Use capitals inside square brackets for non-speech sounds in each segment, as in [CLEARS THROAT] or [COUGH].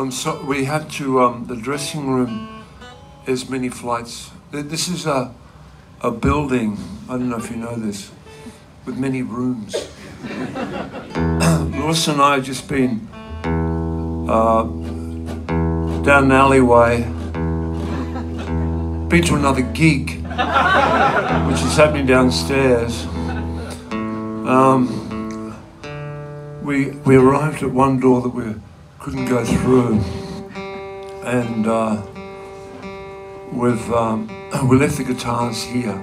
I'm so we had to um, the dressing room is many flights. This is a a building. I don't know if you know this, with many rooms. [COUGHS] Lewis and I have just been uh, down an alleyway, been to another gig, which is happening downstairs. Um, we we arrived at one door that we couldn't go through, and uh, we've um, [COUGHS] we left the guitars here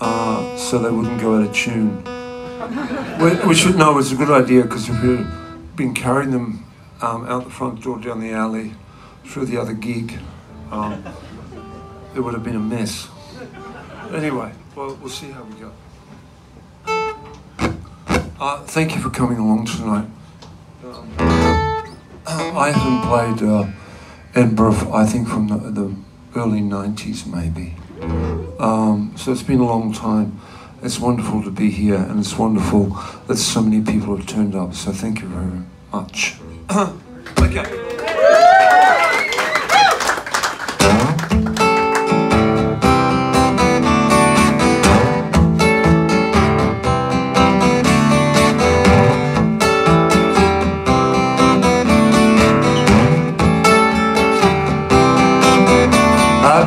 uh, so they wouldn't go out of tune. We, we should know it's a good idea because if we'd been carrying them um, out the front door, down the alley, through the other gig, um, [LAUGHS] it would have been a mess. Anyway, well, we'll see how we go. Uh, thank you for coming along tonight. Um, I haven't played uh, Edinburgh, I think, from the, the early 90s, maybe. Um, so it's been a long time. It's wonderful to be here, and it's wonderful that so many people have turned up. So thank you very much. [COUGHS] okay.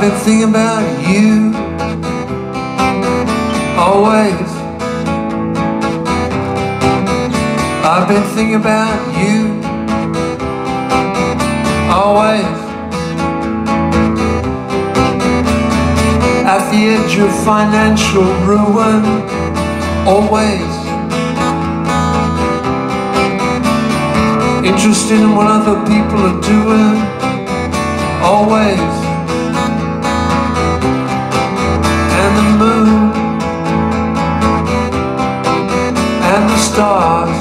Been thinking about you always. I've been thinking about you always. At the edge of financial ruin, always. Interested in what other people are doing, always. And the moon and the stars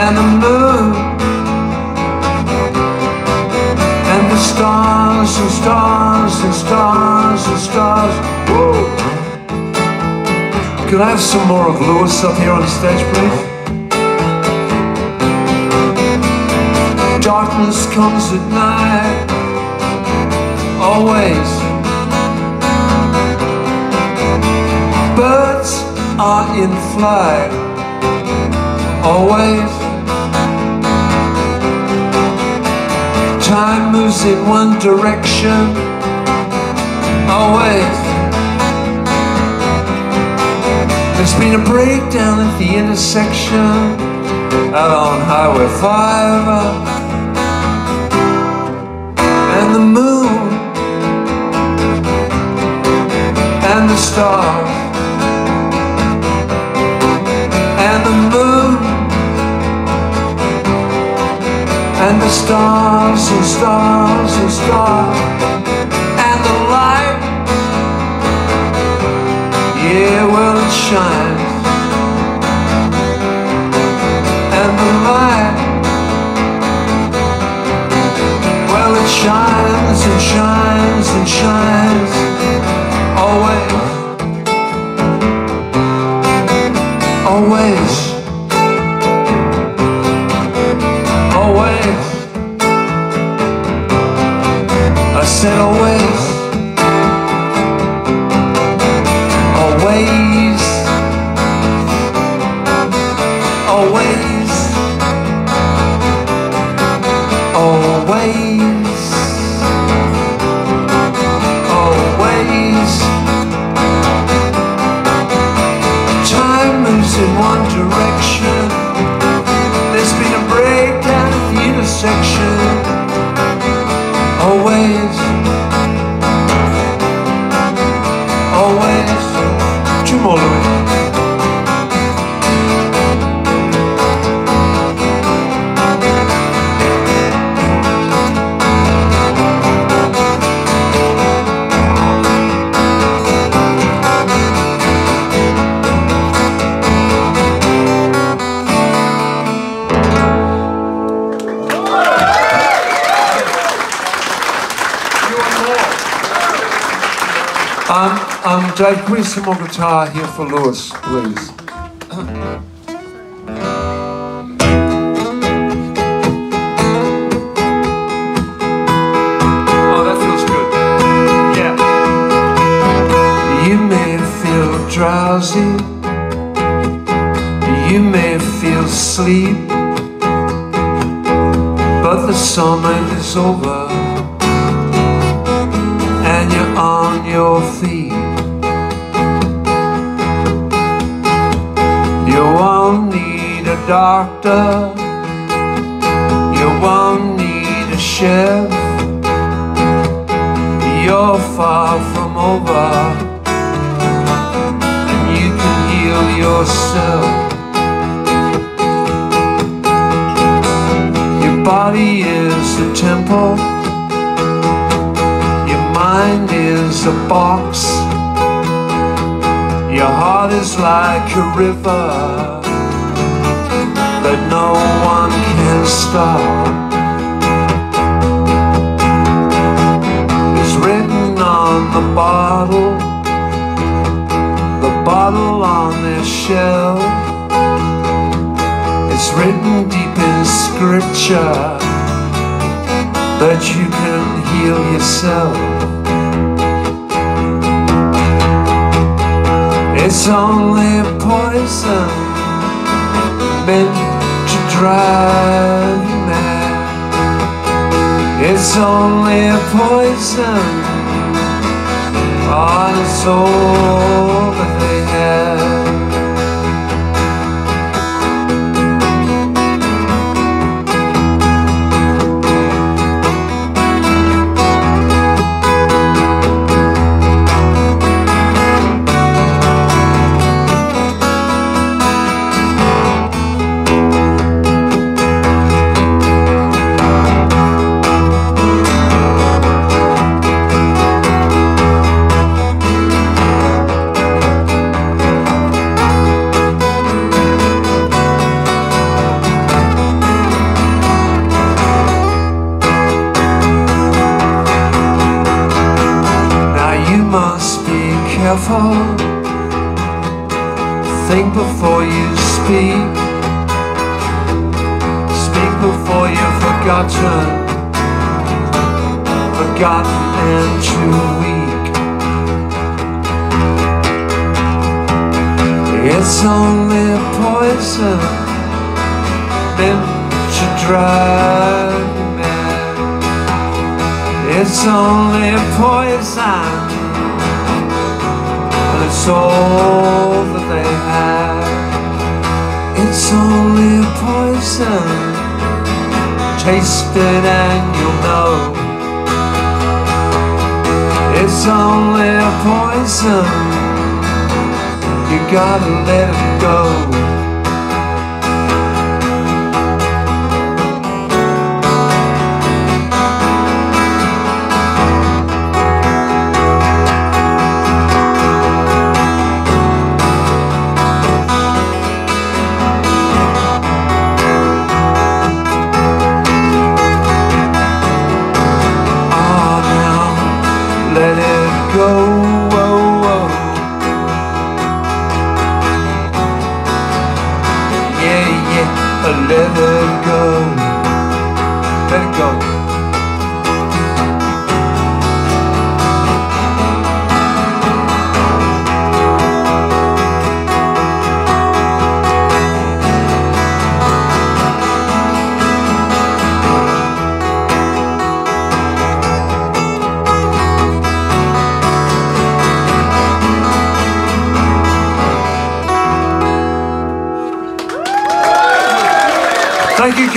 and the moon and the stars and stars and stars and stars. Could I have some more of Lewis up here on the stage, please? Darkness comes at night always. In flight, always. Time moves in one direction, always. There's been a breakdown at the intersection out on Highway 5 and the moon. And the stars and the stars and stars and stars. And the light. Yeah well it shines. And the light. Well it shines and shines and shines. Always said always Dave, can some more guitar here for Lewis, please? oh, that feels good. Yeah. You may feel drowsy. You may feel sleep. But the summer is over. And you're on your feet. You won't need a doctor, you won't need a chef. You're far from over, and you can heal yourself. Your body is a temple, your mind is a box, your heart is like a river that no one can stop. It's written on the bottle, the bottle on the shelf. It's written deep in scripture that you can heal yourself. It's only poison meant to drive you mad. It's only a poison on a soul forgotten. Forgotten and too weak. It's only poison meant to drive you mad. It's only poison, and it's all that they have. It's only poison. Taste it and you'll know. It's only a poison. You gotta let it go.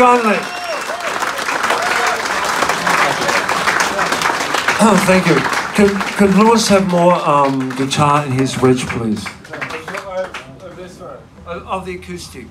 Thank you kindly. Oh, thank you. Could, could Lewis have more um, guitar in his wedge, please? Of of the acoustic.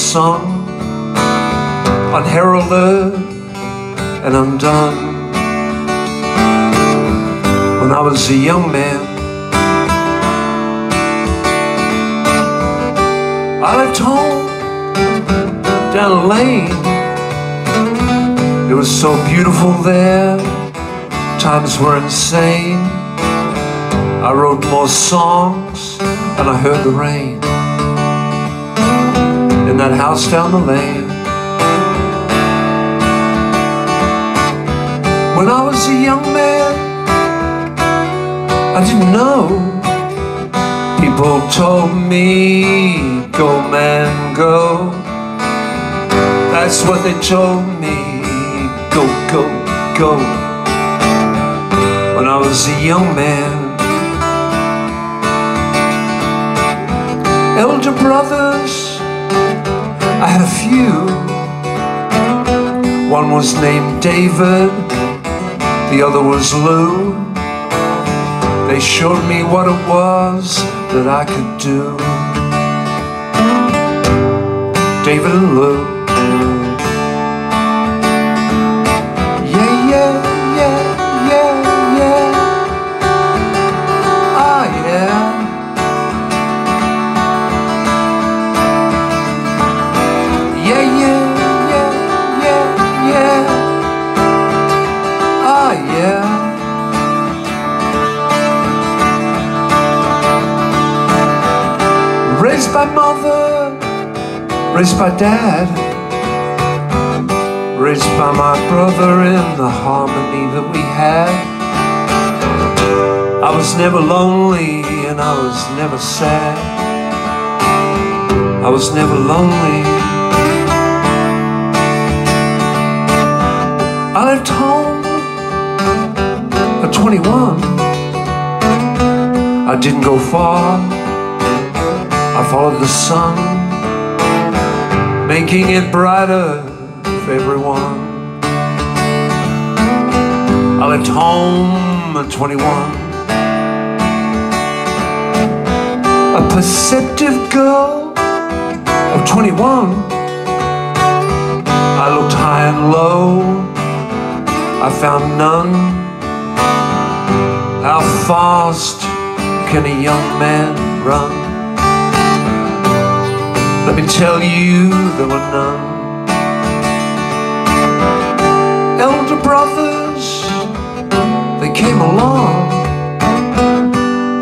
Unsung, unheralded and undone. When I was a young man, I left home down a lane. It was so beautiful there, times were insane. I wrote more songs and I heard the rain in that house down the lane. When I was a young man, I didn't know. People told me, go man, go. That's what they told me, go, go, go. When I was a young man, elder brothers, I had a few. One was named David, the other was Lou. They showed me what it was that I could do. David and Lou. Raised by dad, raised by my brother in the harmony that we had. I was never lonely and I was never sad. I was never lonely. I left home at 21. I didn't go far. I followed the sun, making it brighter for everyone. I left home at 21. A perceptive girl of 21. I looked high and low, I found none. How fast can a young man run? Me tell you, there were none. Elder brothers, they came along.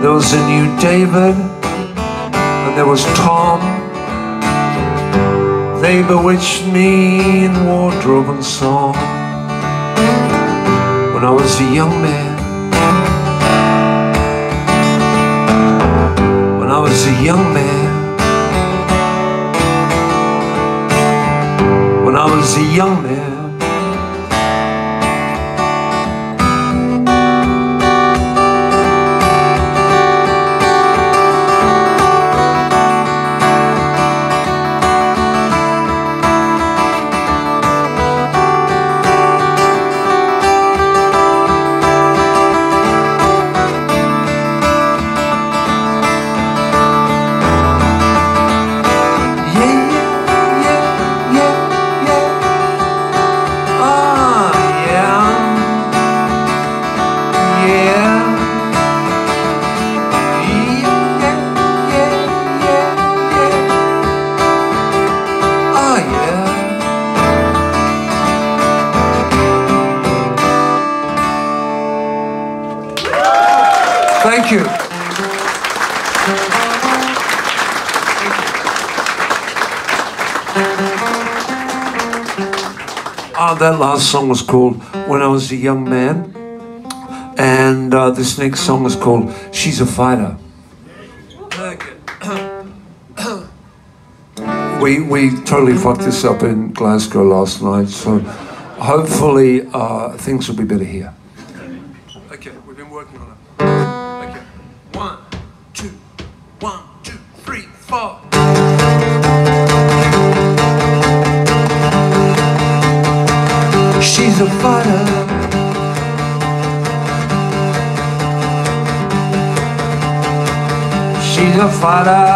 There was a new David, and there was Tom. They bewitched me in wardrobe and song when I was a young man. When I was a young man. A young man. That last song was called When I Was a Young Man. And uh, this next song is called She's a Fighter. [COUGHS] we, we totally fucked this up in Glasgow last night, so hopefully uh, things will be better here. から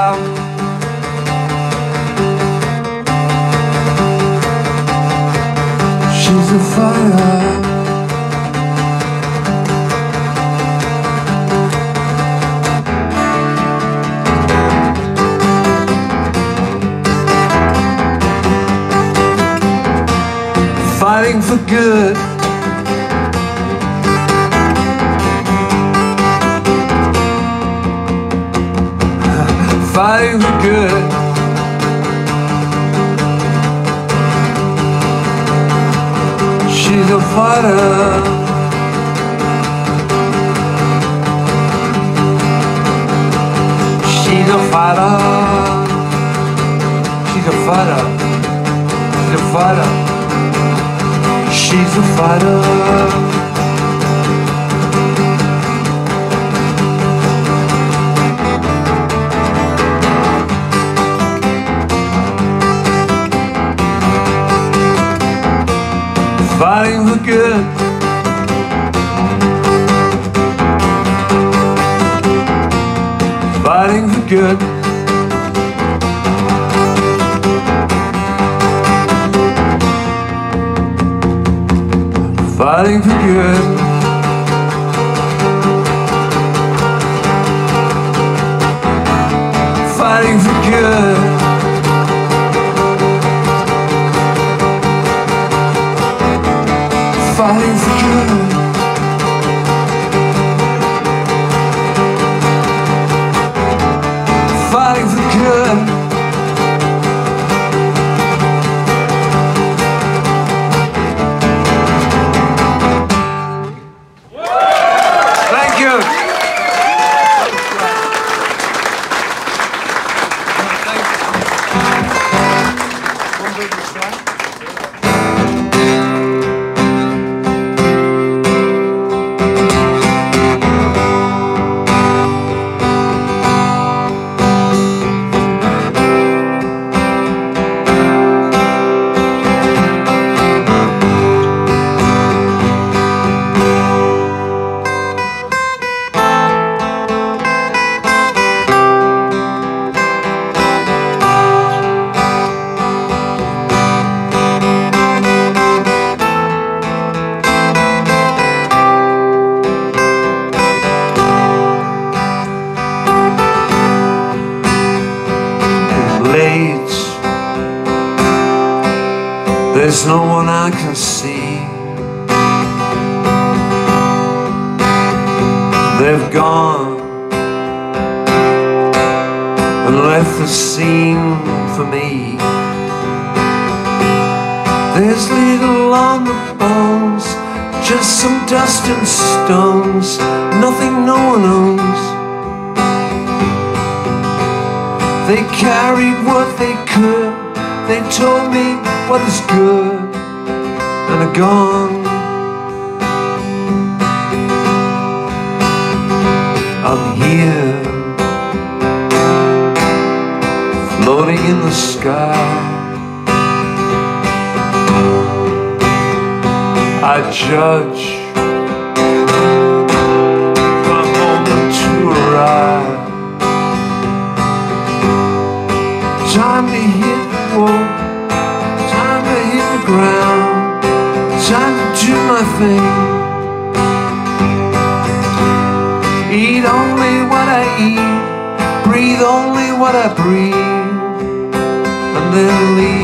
She's a fighter. darling, forgive I judge the moment to arrive. Time to hit the wall, time to hit the ground, time to do my thing. Eat only what I eat, breathe only what I breathe believe.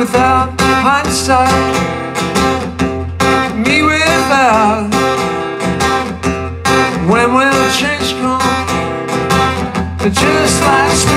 Without hindsight, me without when will change come? Just like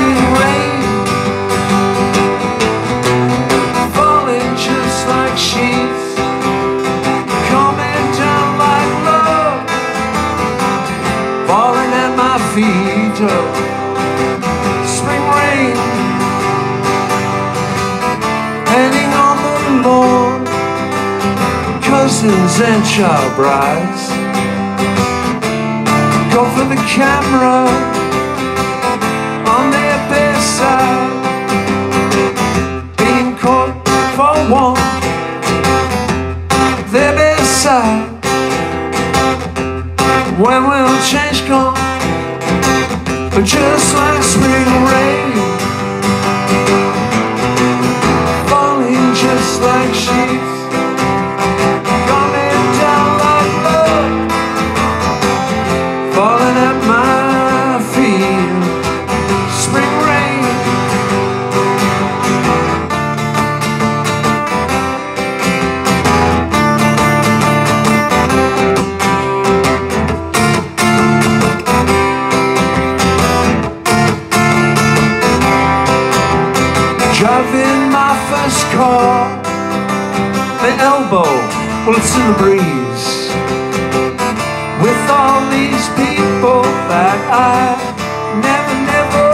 and child brides. Go for the camera on their best side being caught for one They're beside When will change come? Just like spring rain it's in the breeze With all these people that I never, never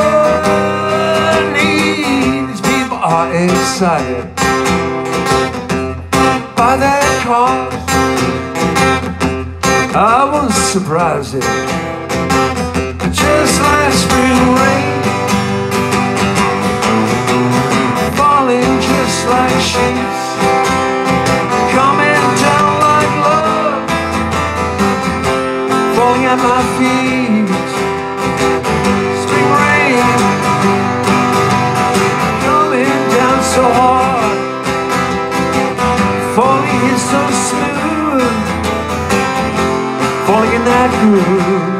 need. These people are excited By their cars I was surprised Just like spring rain my feet. Spring rain, coming down so hard, falling in so smooth, falling in that groove.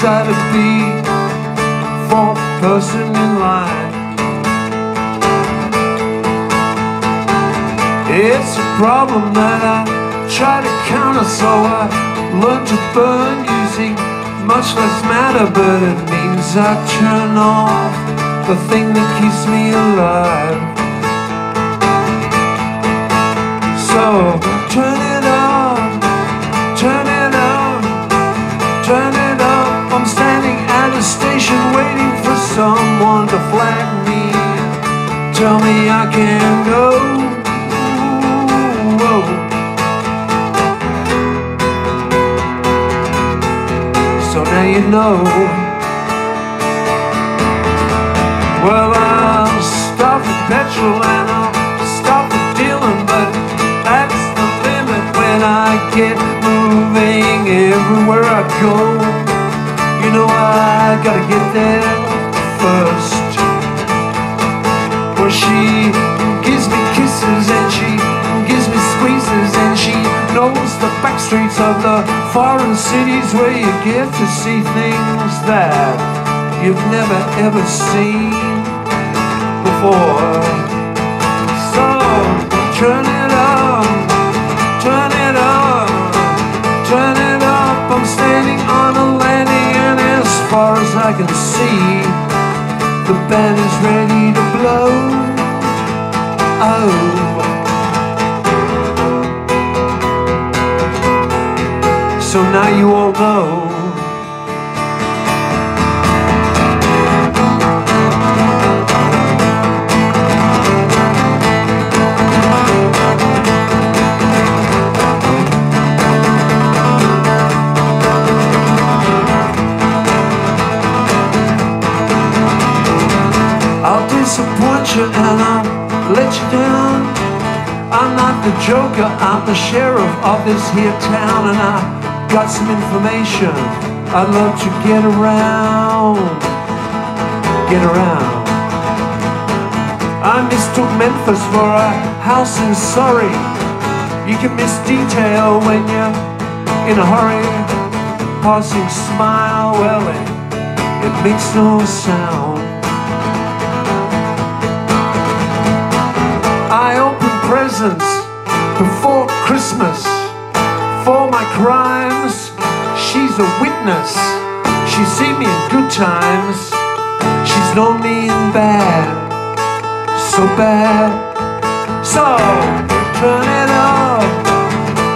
Try to be fourth person in line. It's a problem that I try to counter, so I learn to burn using much less matter, but it means I turn off the thing that keeps me alive. So turn station waiting for someone to flatten me. Tell me I can go. So now you know. Well, I'll stop the petrol and I'll stop the dealing But that's the limit when I get moving everywhere I go. You know I gotta get there first. Well, she gives me kisses and she gives me squeezes and she knows the back streets of the foreign cities where you get to see things that you've never ever seen before. So turn far as I can see, the band is ready to blow. Oh. So now you all know. Joker, I'm the sheriff of this here town, and I've got some information I'd love to get around. Get around. I mistook Memphis for a house in Surrey. You can miss detail when you're in a hurry. Passing smile, well, it, it makes no sound. I open presents before Christmas for my crimes. She's a witness. She's seen me in good times. She's known me in bad, so bad. So turn it up,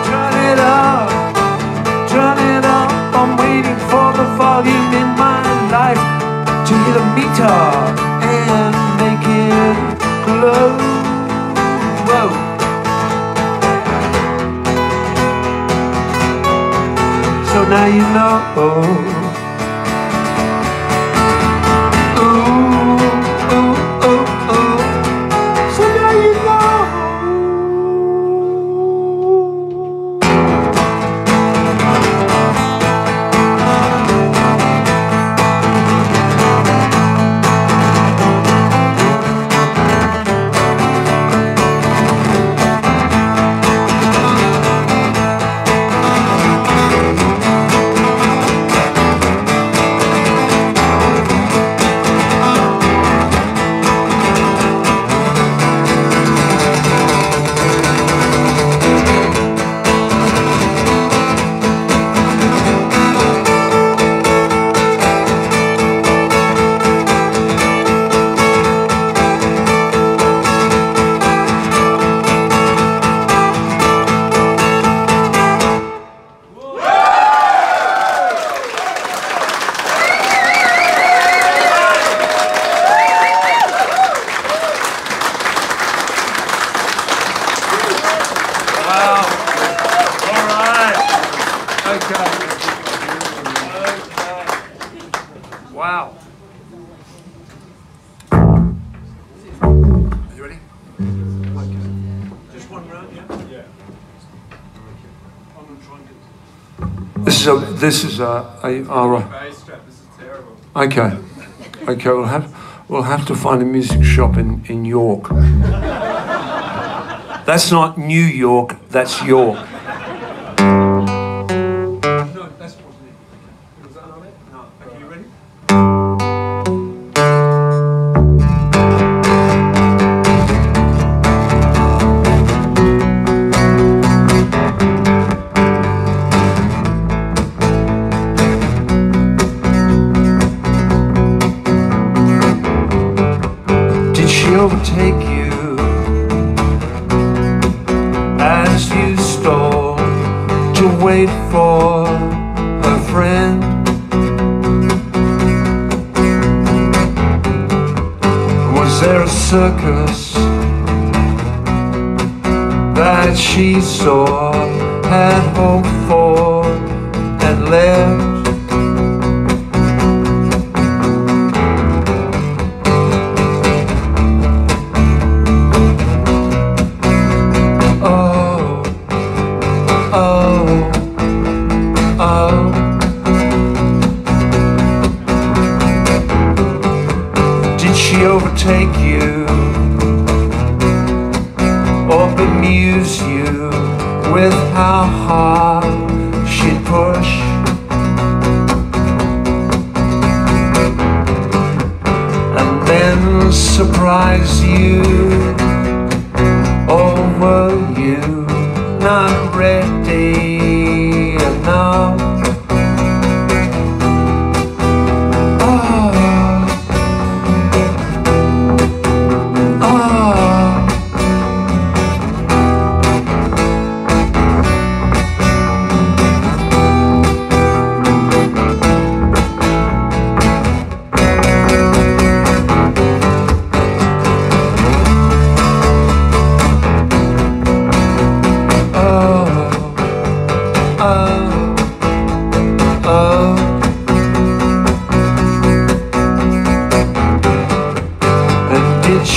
turn it up, turn it up. I'm waiting for the volume in my life to hit a meter and make it glow. Now you know. This is a. A. our, okay. Okay. We'll have. We'll have to find a music shop in in York. That's not New York. That's York.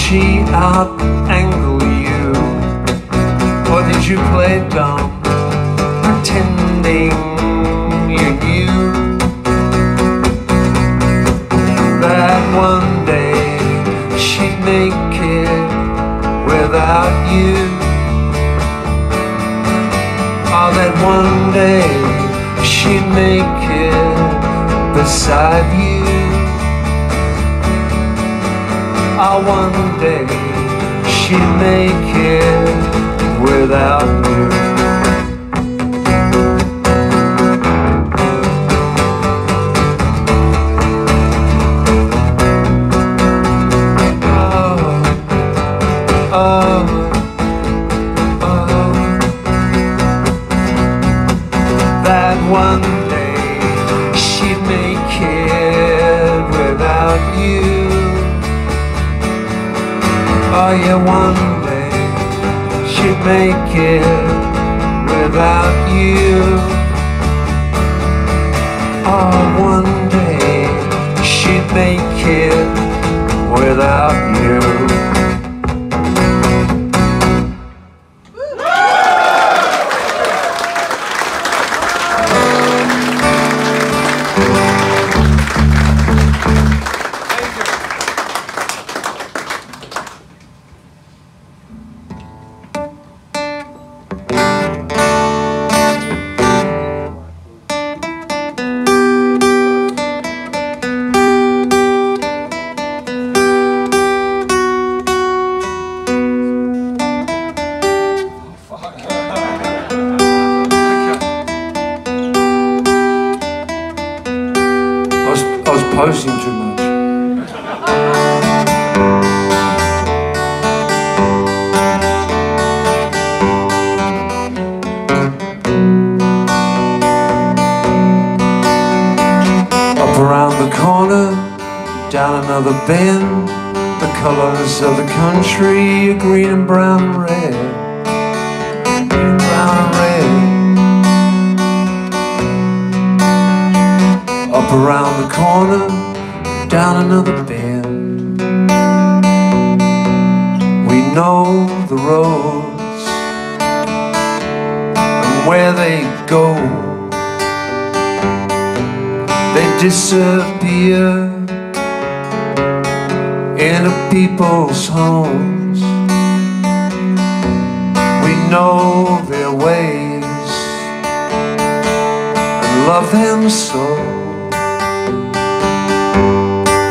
She out angle you? Or did you play dumb, pretending you knew that one day she'd make it without you? Oh, that one day she'd make it beside you. Ah, one day she'd make it without you. Where they go. They disappear into people's homes. We know their ways and love them so.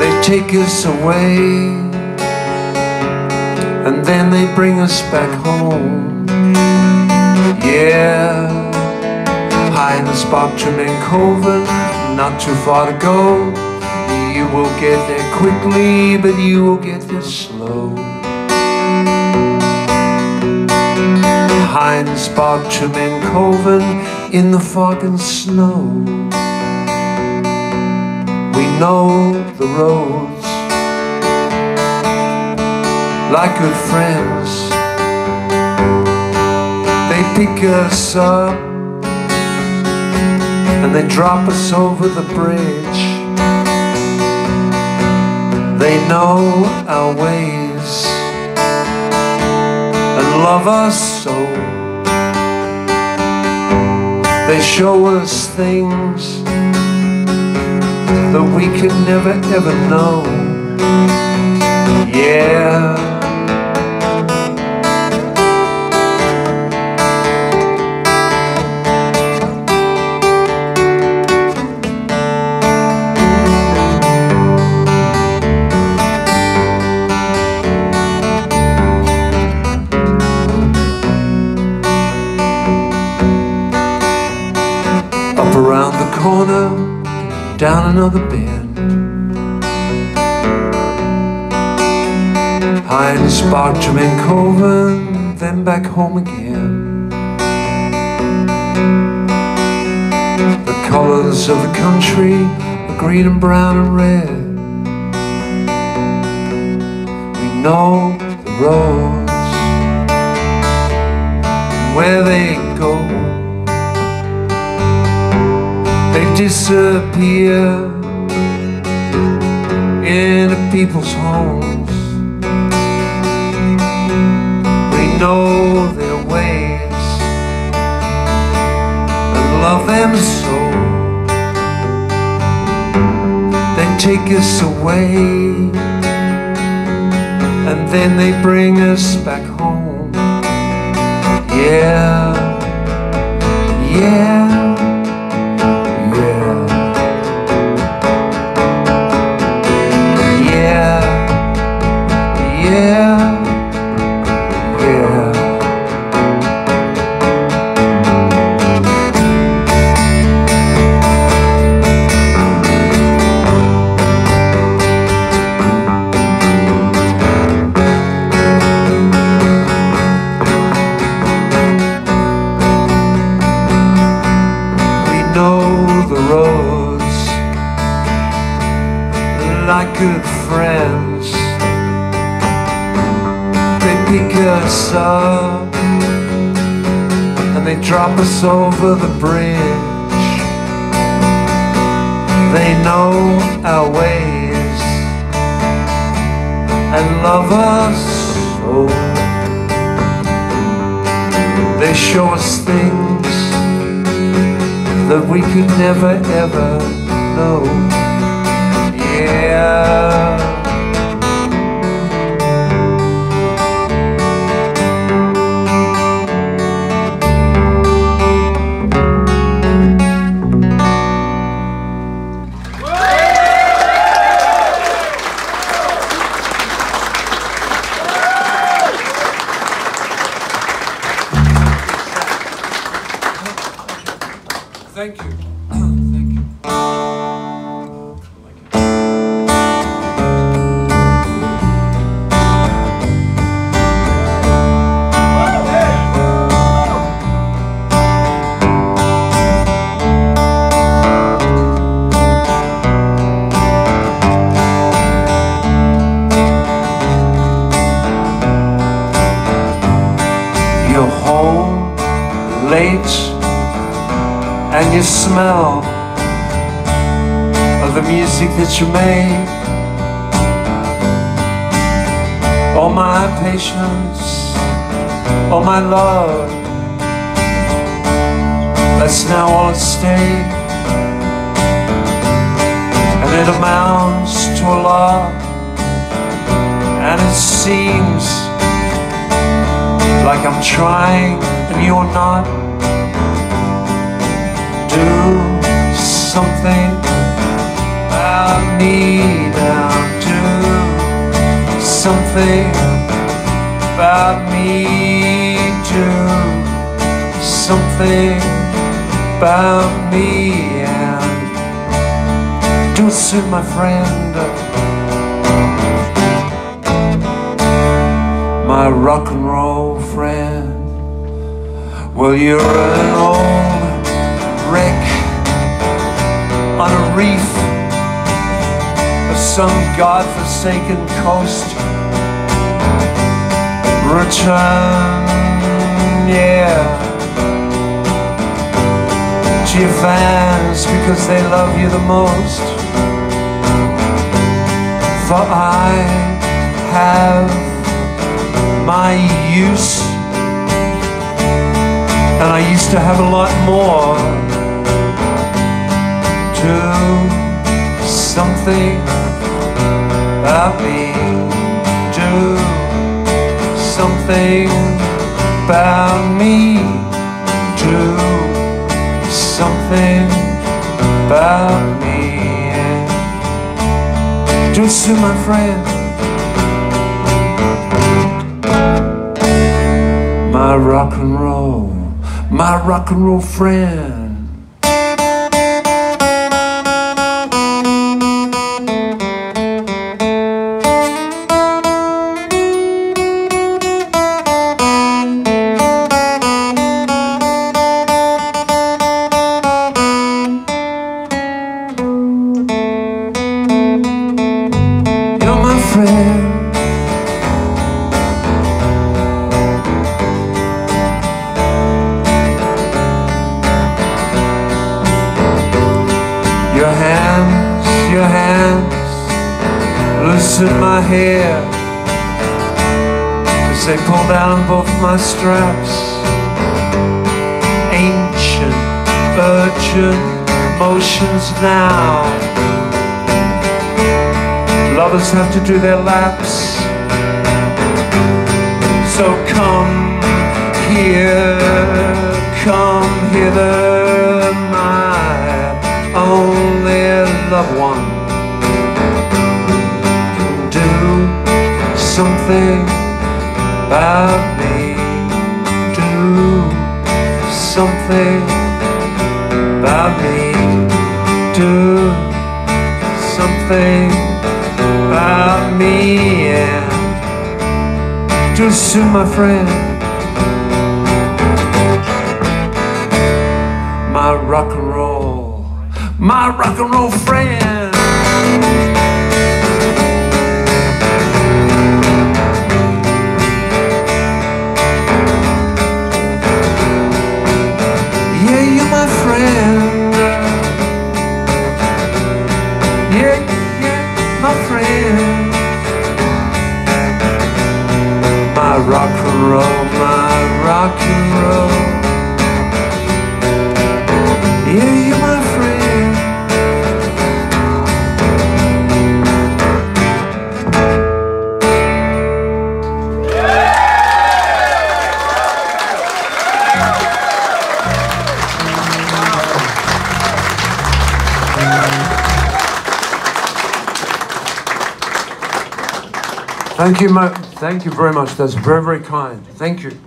They take us away and then they bring us back home. Yeah, high in the Spectrum in Coven, not too far to go. You will get there quickly, but you will get there slow. High in the Spectrum in Coven, in the fog and snow. We know the roads like good friends. They pick us up and they drop us over the bridge. They know our ways and love us so. They show us things that we could never ever know. Yeah. Down another bend. High in Sparkman and Coven, then back home again. The colors of the country are green and brown and red. We know the roads, where they go. Disappear into people's homes. We know their ways and love them so. They take us away and then they bring us back home. Yeah. Yeah. Us over the bridge. They know our ways and love us so. They show us things that we could never ever know. Yeah. You made. All my patience, all my love, that's now all at stake. And it amounts to a lot, and it seems like I'm trying and you're not. Do something about me now. Do something about me. Do something about me and do it soon, my friend. my rock and roll friend. Well, you're an old wreck on a reef some godforsaken coast. return, yeah, to your fans because they love you the most. For I have my use, and I used to have a lot more. to something Do something about me. Do something about me. Do it soon, my friend. My rock and roll, my rock and roll friend. Straps. Ancient, urgent emotions now. Lovers have to do their laps. So come here, come hither, my only loved one. Do something about something about me. Do something about me, yeah. Too soon, my friend. My rock and roll, my rock and roll friend. Roll, my rock and roll. Yeah, you're my friend. Thank you, mo- thank you very much. That's very, very kind. Thank you.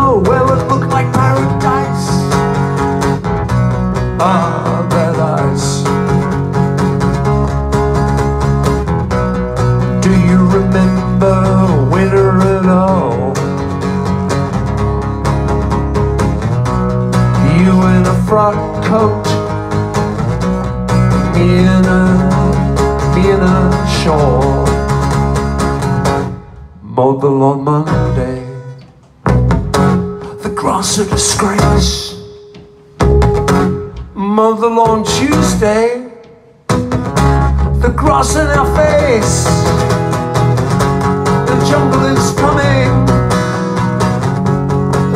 Oh, well, it looked like paradise. Ah, that. Do you remember winter at all? You in a frock coat, me in a, me in a shawl. Mowed the lawn Monday. Tuesday. The grass in our face. The jungle is coming.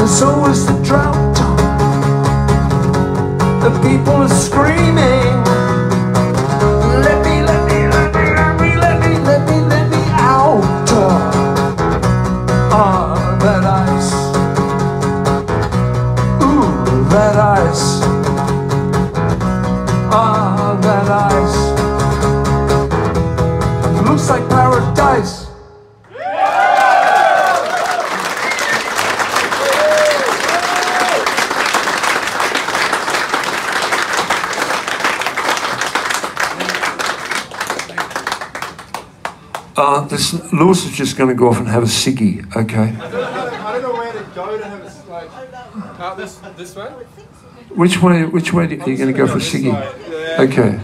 And so is the drought. The people are screaming. Lewis is just going to go off and have a ciggy, okay? I don't, I don't know where to go to have a s- like. Out this this way. Which way? Which way are you going to go for a ciggy? yeah. Okay.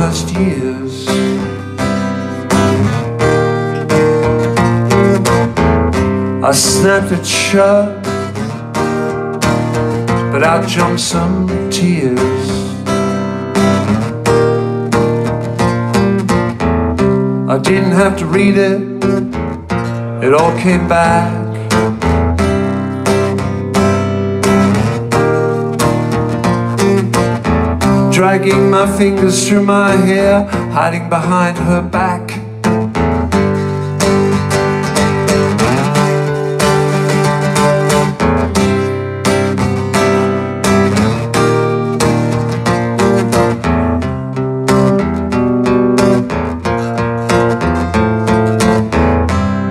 Darlinghurst years. I snapped it shut, but out jumped some tears. I didn't have to read it, it all came back. Dragging my fingers through my hair, hiding behind her back.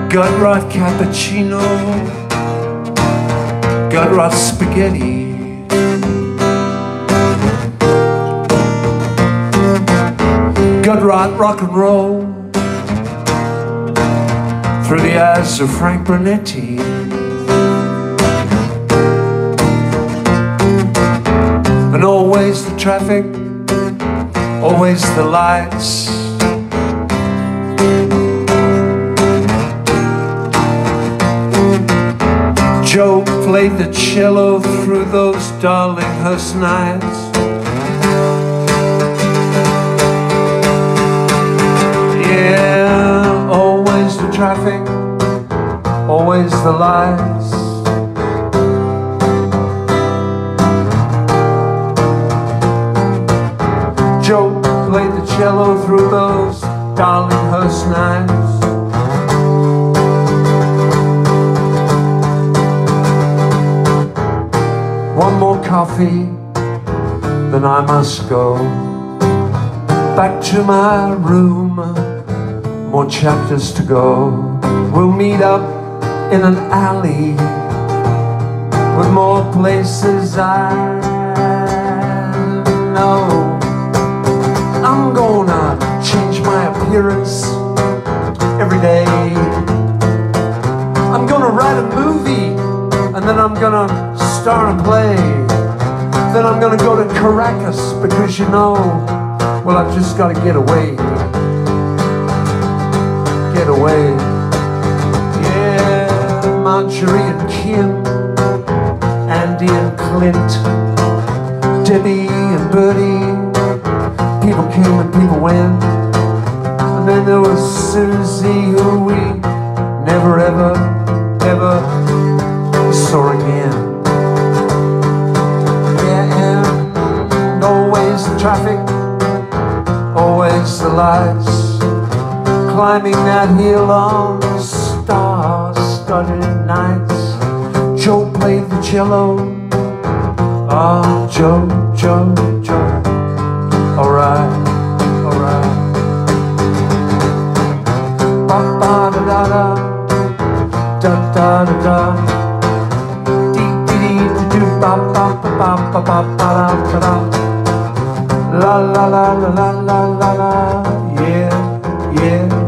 Gut rot cappuccino, gut rot spaghetti. Gut rot rock and roll through the eyes of Frank Brunetti. And always the traffic, always the lights. Joe played the cello through those Darlinghurst nights. Yeah, always the traffic, always the lights. Joe played the cello through those Darlinghurst nights. One more coffee, then I must go back to my room. More chapters to go. We'll meet up in an alley with more places I know. I'm gonna change my appearance every day. I'm gonna write a movie and then I'm gonna star a play. Then I'm gonna go to Caracas because you know, well, I've just gotta get away. Away. Yeah, Marjorie and Kim, Andy and Clint, Debbie and Bertie. People came and people went. And then there was Susie, who we never ever, ever saw again. Yeah, and always the traffic, always the lights climbing that hill on star-studded nights. Joe played the cello. Ah, Joe, Joe, Joe. All right, all right. Ba ba da da da, da da da da. Dee dee dee dee ba ba ba ba ba ba ba da da. La la la la la la la la. Yeah, yeah.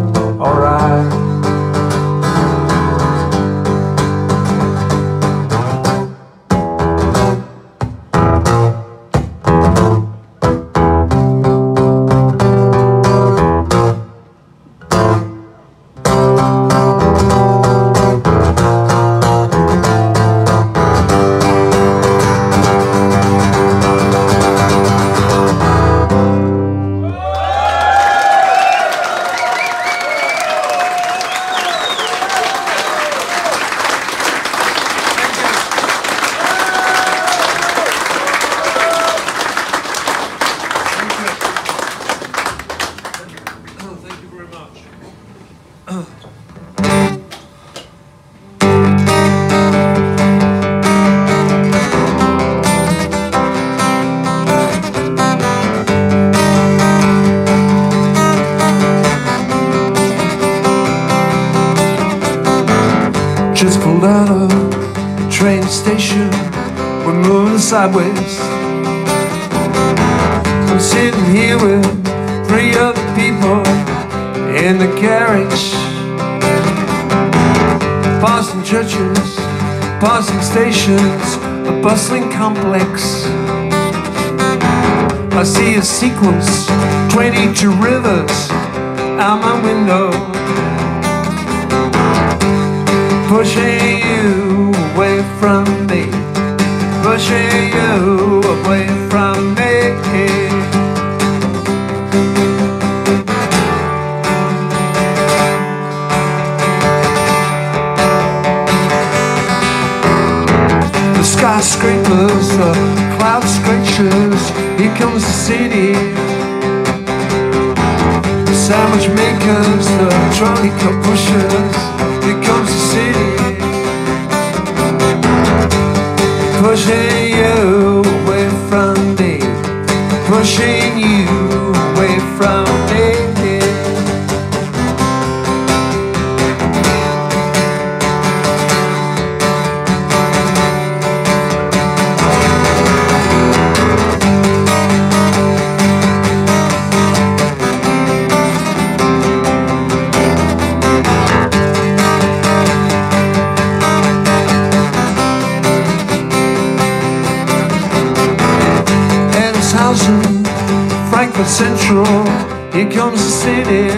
Here comes the city.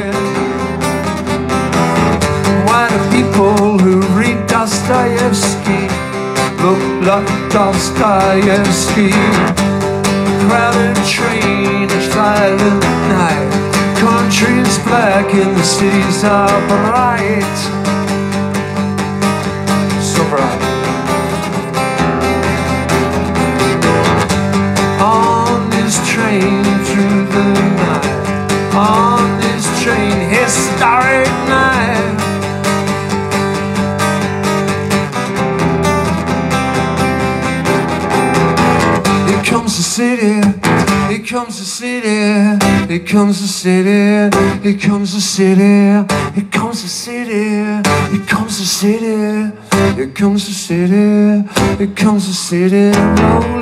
Why do people who read Dostoevsky Look like Dostoevsky? Crowded train a silent at night. Country's black and the cities are bright. comes the city, here comes the city, here comes the city, here comes the city, here comes the city, here comes the city, here comes the city.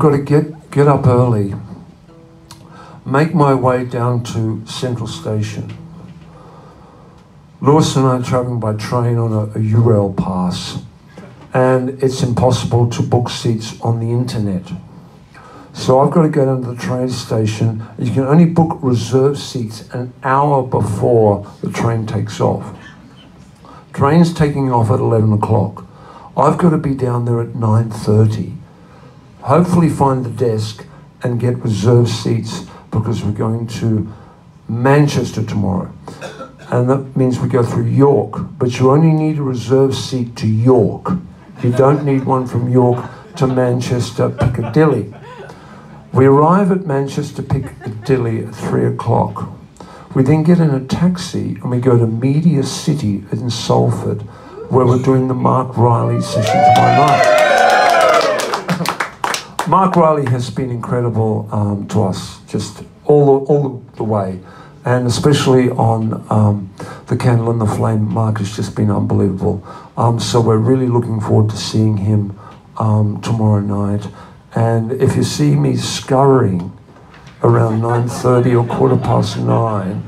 I've got to get, get up early, make my way down to Central Station. Lewis and I are traveling by train on a, a Eurail pass, and it's impossible to book seats on the internet. So I've got to go down to the train station. You can only book reserved seats an hour before the train takes off. Train's taking off at 11 o'clock. I've got to be down there at 9.30. Hopefully find the desk and get reserved seats because we're going to Manchester tomorrow. And that means we go through York, but you only need a reserved seat to York. You don't need one from York to Manchester Piccadilly. We arrive at Manchester Piccadilly at three o'clock. We then get in a taxi and we go to Media City in Salford, where we're doing the Marc Riley session tomorrow night. Marc Riley has been incredible um, to us, just all the, all the way, and especially on um, the Candle and the Flame. Marc has just been unbelievable. Um, so we're really looking forward to seeing him um, tomorrow night. And if you see me scurrying around 9.30 or quarter past nine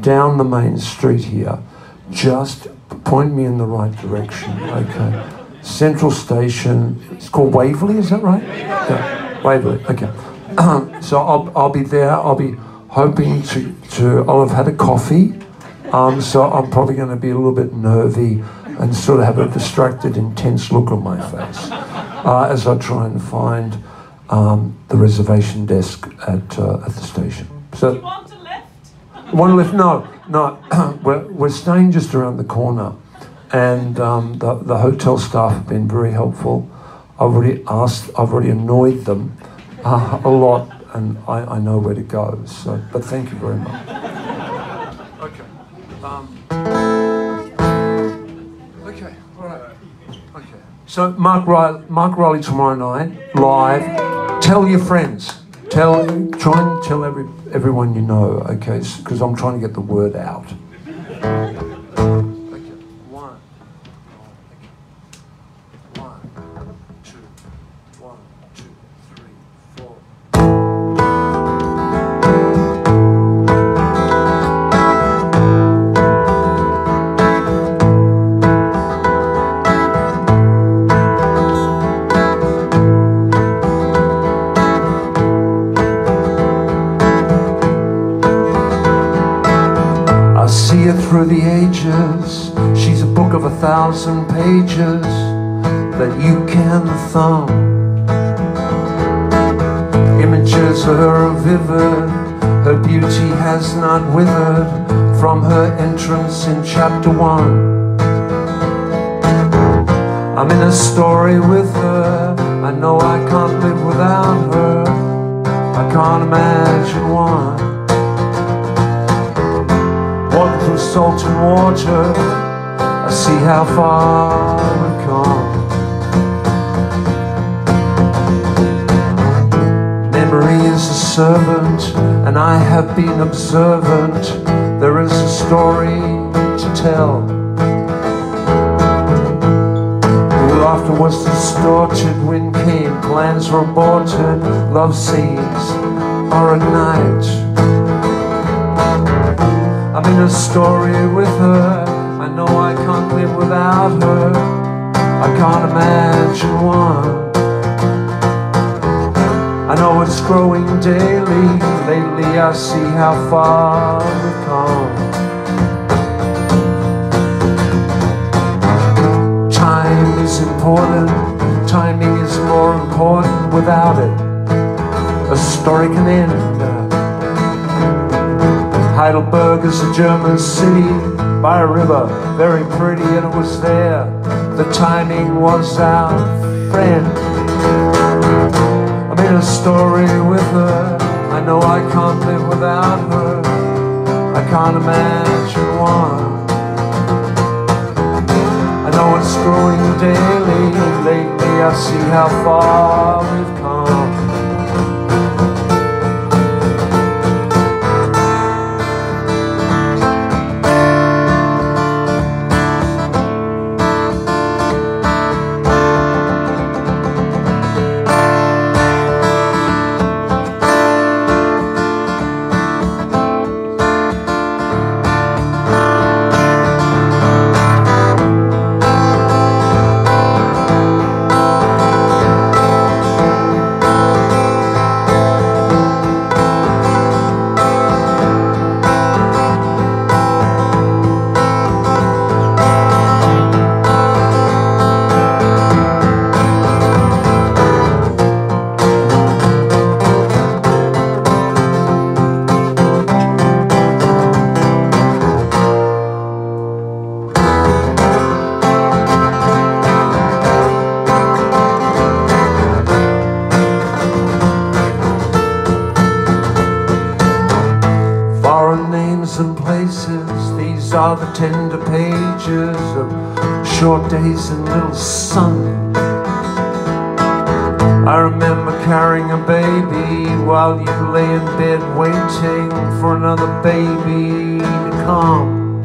down the main street here, just point me in the right direction, okay? Central Station, it's called Waverley, is that right? Yeah, Waverley, okay. [CLEARS THROAT] so I'll, I'll be there, I'll be hoping to, to I'll have had a coffee, um, so I'm probably going to be a little bit nervy and sort of have a distracted, intense look on my face uh, as I try and find um, the reservation desk at, uh, at the station. So, you want a lift? One lift? No, no. [CLEARS THROAT] we're, we're staying just around the corner, and um, the, the hotel staff have been very helpful. I've already asked, I've already annoyed them uh, a lot, and I, I know where to go. So, but thank you very much. okay. Um, So Marc Riley, Marc Riley tomorrow night, live. Tell your friends. Tell, try and tell every, everyone you know, okay? Because I'm trying to get the word out. Chapter one. I'm in a story with her, I know I can't live without her, I can't imagine one. Walking through salt and water. I see how far we've come. Memory is a servant And I have been observant. There is a story to tell Laughter was distorted Wind came, plans were aborted Love scenes are a night. I'm in a story with her I know I can't live without her. I can't imagine one. I know it's growing daily Lately I see how far we've come Important Timing is more important Without it A story can end Heidelberg is a German city by a river, very pretty, and it was there. The timing was our friend. I'm in a story with her. I know I can't live without her. I can't imagine one. It's growing daily. Lately, I see how far are the tender pages of short days and little sun. I remember carrying a baby while you lay in bed waiting for another baby to come.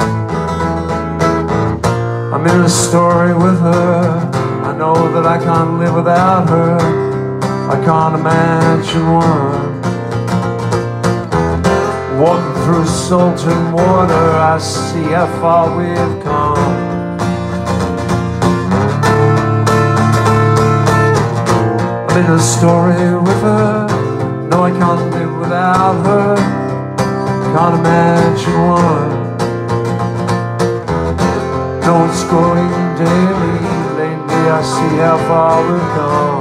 I'm in a story with her. I know that I can't live without her. I can't imagine one. Walking through salt and water, I see how far we've come. I'm in a story with her. No, I can't live without her. Can't imagine one. No, it's growing daily. Lately, I see how far we've come.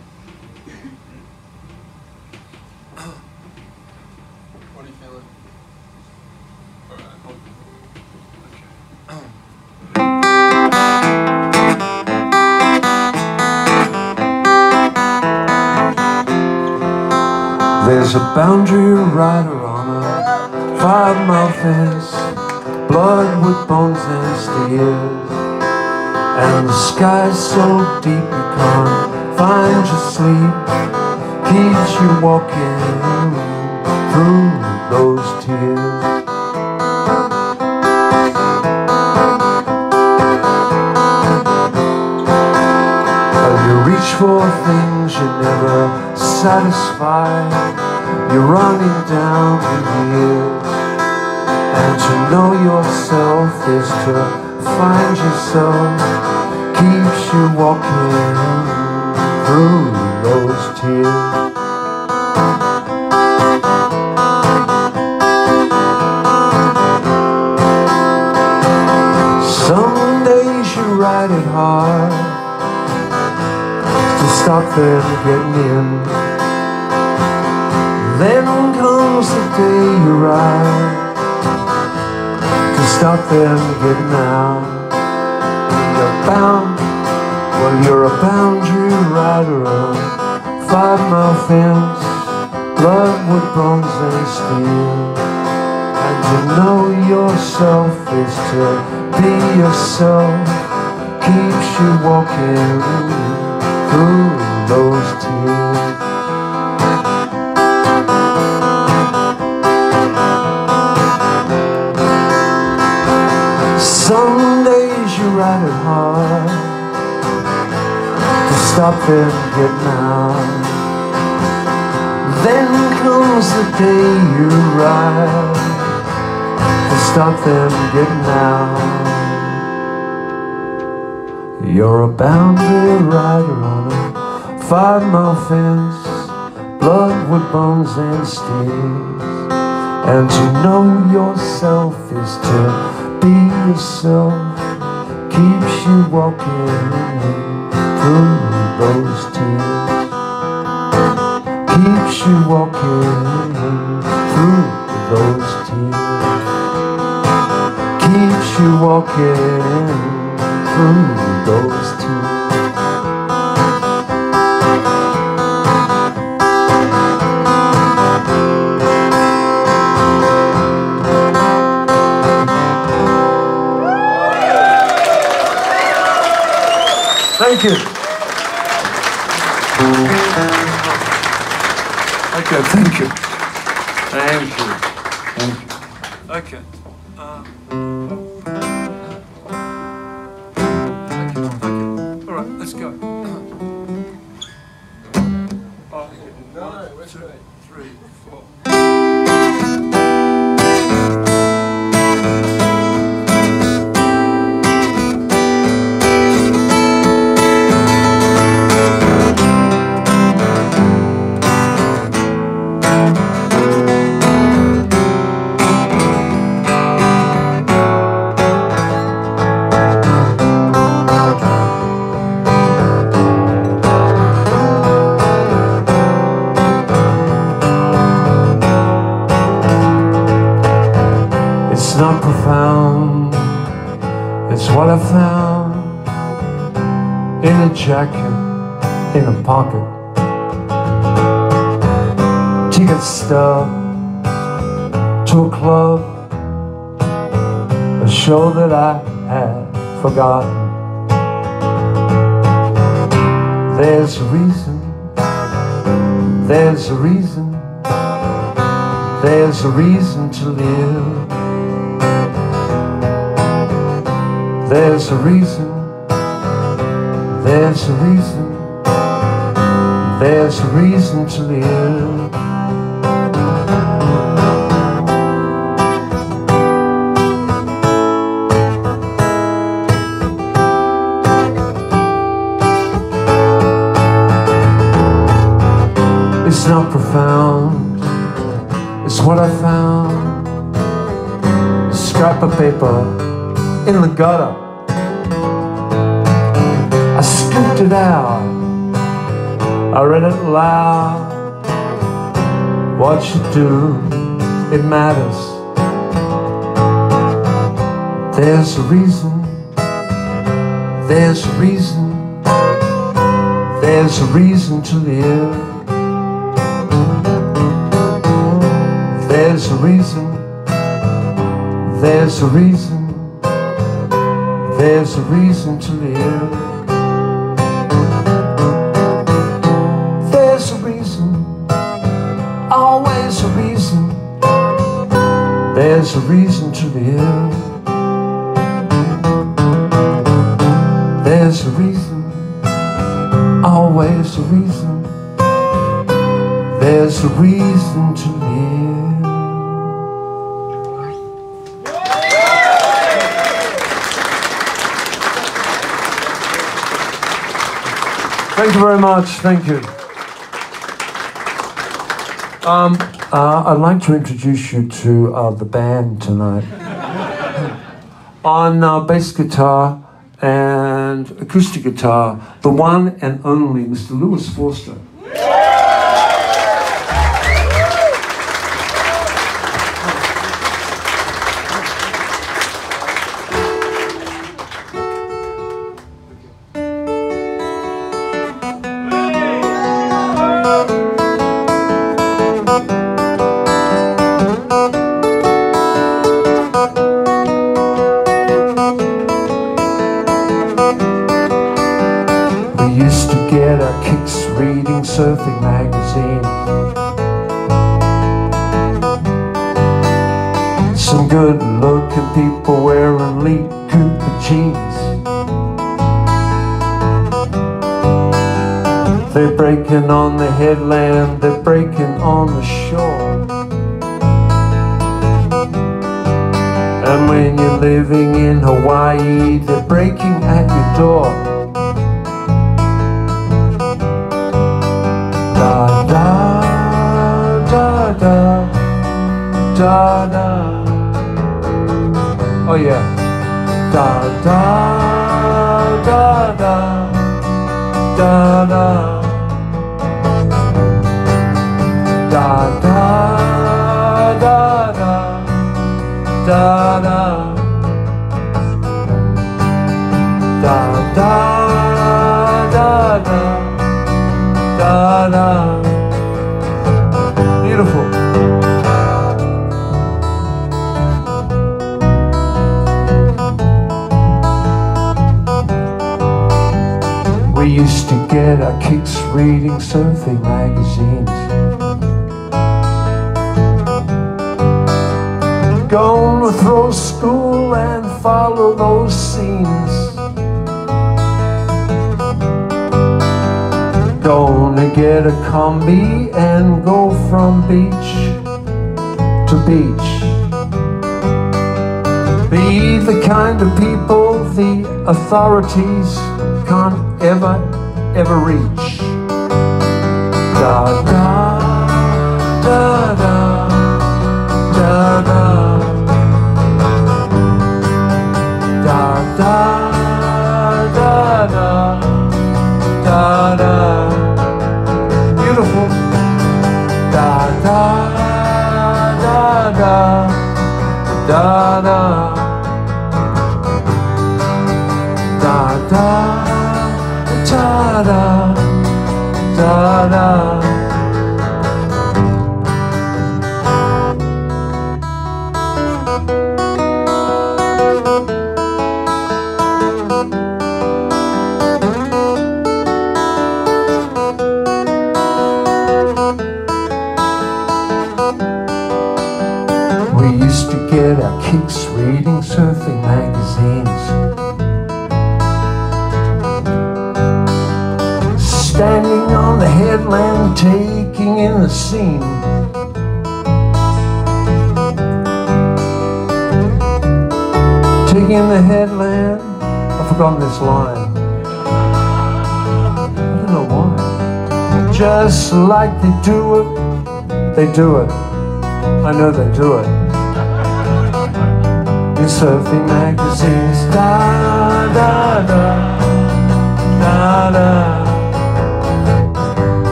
boundary rider on a five-mile fence Blood with bones and steel And the sky's so deep you can't find your sleep. Keeps you walking through those tears. You reach for things you never satisfy you're running down the years And to know yourself is to find yourself Keeps you walking through those tears. Some days you ride it hard To stop them getting in then comes the day you ride To stop them getting out. You're bound, well you're a boundary rider on Five mile fence, bloodwood, bronze and steel. And to know yourself is to be yourself Keeps you walking through those hard to stop them getting out. Then comes the day you ride to stop them getting out. You're a boundary rider on a five mile fence, blood with bones and steel. And to know yourself is to be yourself, keeps you walking through those tears. Keeps you walking through those tears. Keeps you walking through those tears. Thank you. Okay, thank you. Thank you. A reason, do, it matters. There's a reason. There's a reason. There's a reason to live. There's a reason. There's a reason. There's a reason to live. There's a reason to live. There's a reason, always a reason. There's a reason to live. Thank you very much. Thank you. Um, uh, I'd like to introduce you to uh, the band tonight. [LAUGHS] On uh, bass guitar and acoustic guitar, the one and only Mr. Louis Forster. On the headland, Beautiful. We used to get our kicks reading surfing magazines. Gonna throw school and follow those scenes. Gonna get a Kombi and go from beach to beach. Be the kind of people the authorities can't ever, ever reach. Da da in the scene. Taking the headland. I've forgotten this line. I don't know why. Just like they do it, they do it. I know they do it. In surfing magazines, da da da da da.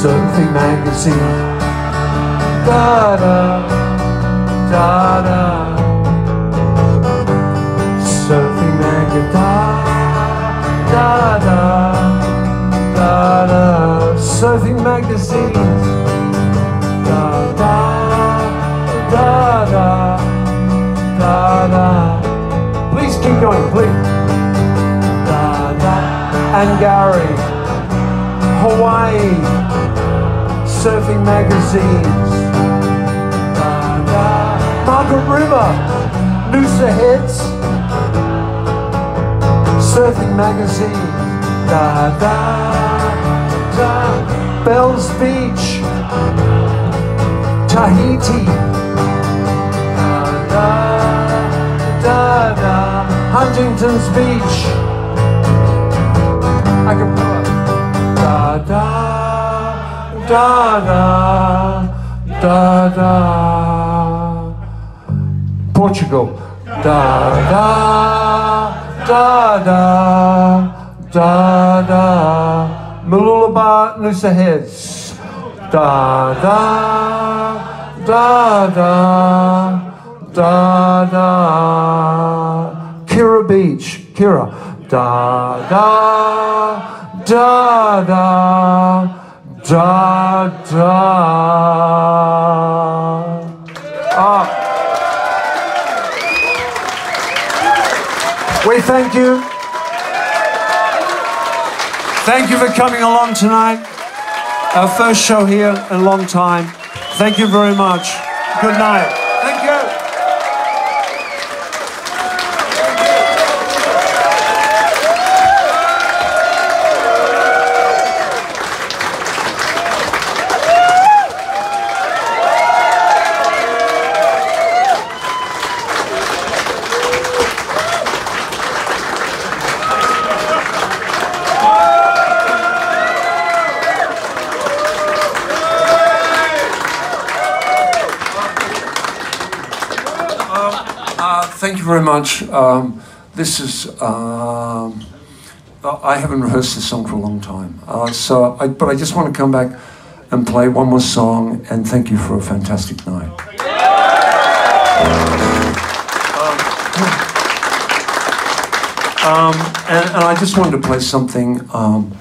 Surfing magazine, da da da da. Surfing magazine, da da da da. Surfing magazines, da da da da da da. Please keep going, please. Da da. And Gary, Hawaii, surfing magazines. Margaret River, Noosa Heads, surfing magazine. Da da da. Bells Beach, Tahiti. Da da da. Huntington's Beach. I can. Da da da da da. Portugal. Da da da da da da. Malulabar Noosa Heads. Da da da da da da. Kirra Beach, Kirra. Da da da da da da. Ah. We thank you. Thank you for coming along tonight. Our first show here in a long time. Thank you very much. Good night. very much. Um, this is. Um, I haven't rehearsed this song for a long time, uh, so I, but I just want to come back and play one more song and thank you for a fantastic night. Um, and, and, I just wanted to play something um,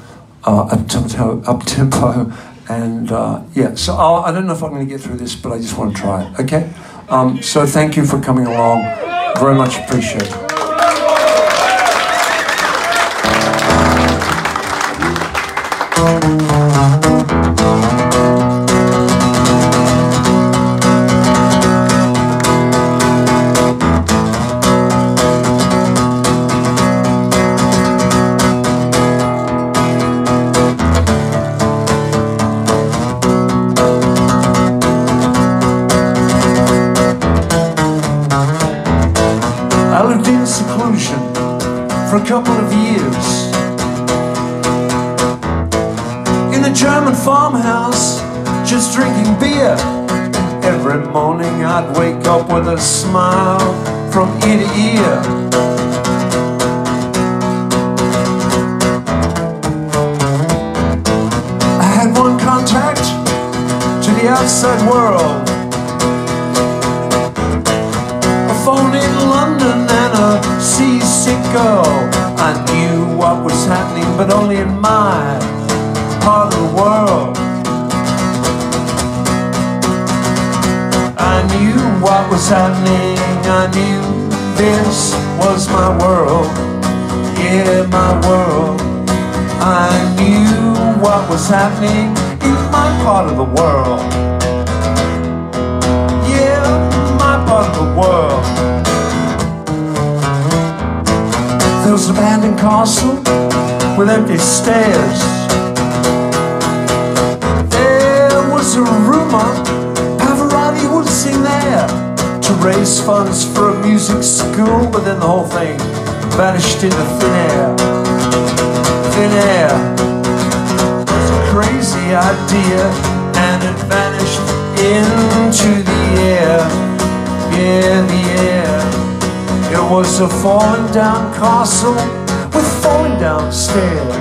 uh, up tempo, up tempo, and uh, yeah. So I'll, I do not know if I'm going to get through this, but I just want to try it. Okay. Um, so thank you for coming along. Very much appreciated. Thank for a couple of years in a German farmhouse, just drinking beer. Every morning I'd wake up with a smile from ear to ear. I had one contact to the outside world. A phone in London and a seasick girl but only in my part of the world. I knew what was happening, I knew this was my world, yeah, my world. I knew what was happening in my part of the world. Yeah, my part of the world. There was an abandoned castle with empty stairs. There was a rumor Pavarotti would sing there to raise funds for a music school, but then the whole thing vanished into thin air. Thin air. It's a crazy idea, and it vanished into the air. Yeah, the air. It was a falling down castle downstairs.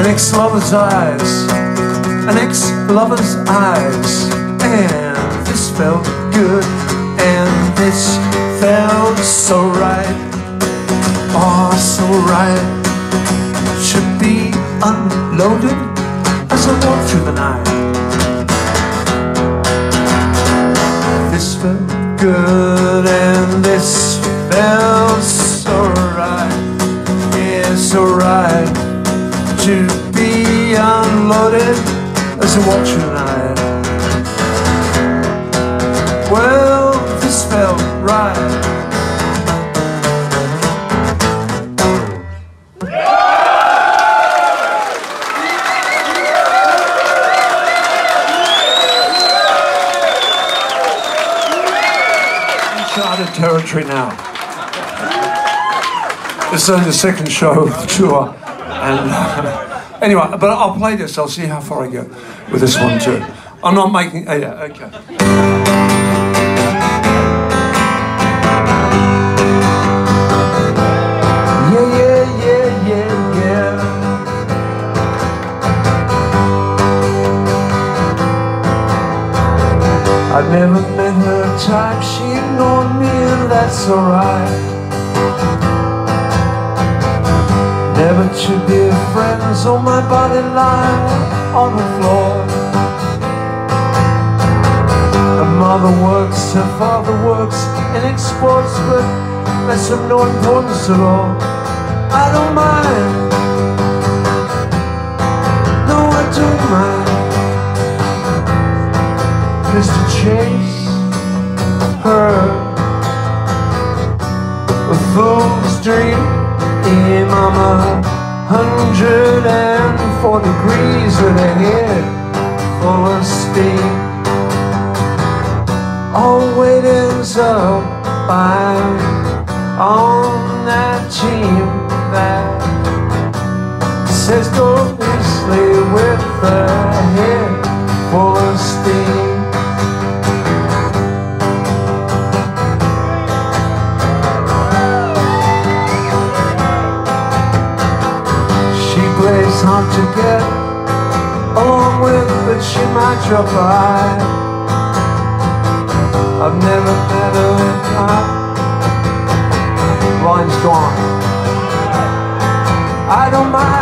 an ex-lover's eyes, an ex-lover's eyes. And this felt good, and this felt so right, oh so right. Should be unloaded as I walk through the night. This felt good, and this felt so right, yeah, so right to be unloaded as a watch tonight. Well, this felt right. Uncharted territory now. This is only the second show of the tour. And [LAUGHS] anyway, but I'll play this. I'll see how far I go with this one too. I'm not making. Oh yeah, okay. I've never met her type, she ignored me and that's alright To dear friends, on my body lying on the floor. A mother works, her father works, and exports, but that's of no importance at all. I don't mind. No, I don't mind. Just to chase her, a fool's dream, yeah, mama hundred and four degrees with a head full of steam. All weightings up by on that team that says go easily with a head full of steam. She might drop by. I've never met her in Line's gone. I don't mind.